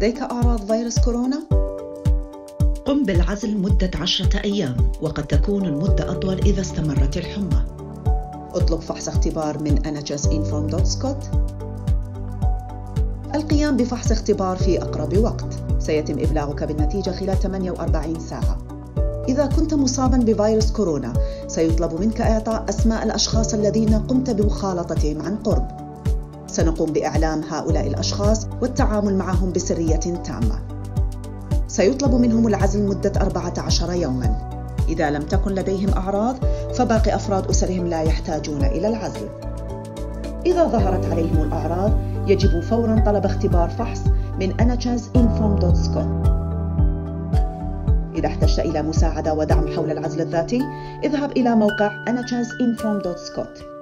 لديك أعراض فيروس كورونا؟ قم بالعزل مدة عشرة أيام وقد تكون المدة أطول إذا استمرت الحمى. اطلب فحص اختبار من nhsinform.scot القيام بفحص اختبار في أقرب وقت. سيتم إبلاغك بالنتيجة خلال 48 ساعة. إذا كنت مصابا بفيروس كورونا سيطلب منك إعطاء أسماء الأشخاص الذين قمت بمخالطتهم عن قرب. سنقوم بإعلام هؤلاء الأشخاص والتعامل معهم بسرية تامة. سيطلب منهم العزل مدة 14 يوما. إذا لم تكن لديهم أعراض فباقي أفراد أسرهم لا يحتاجون إلى العزل. إذا ظهرت عليهم الأعراض يجب فورا طلب اختبار فحص من nhsinform.scot إذا احتجت إلى مساعدة ودعم حول العزل الذاتي اذهب إلى موقع nhsinform.scot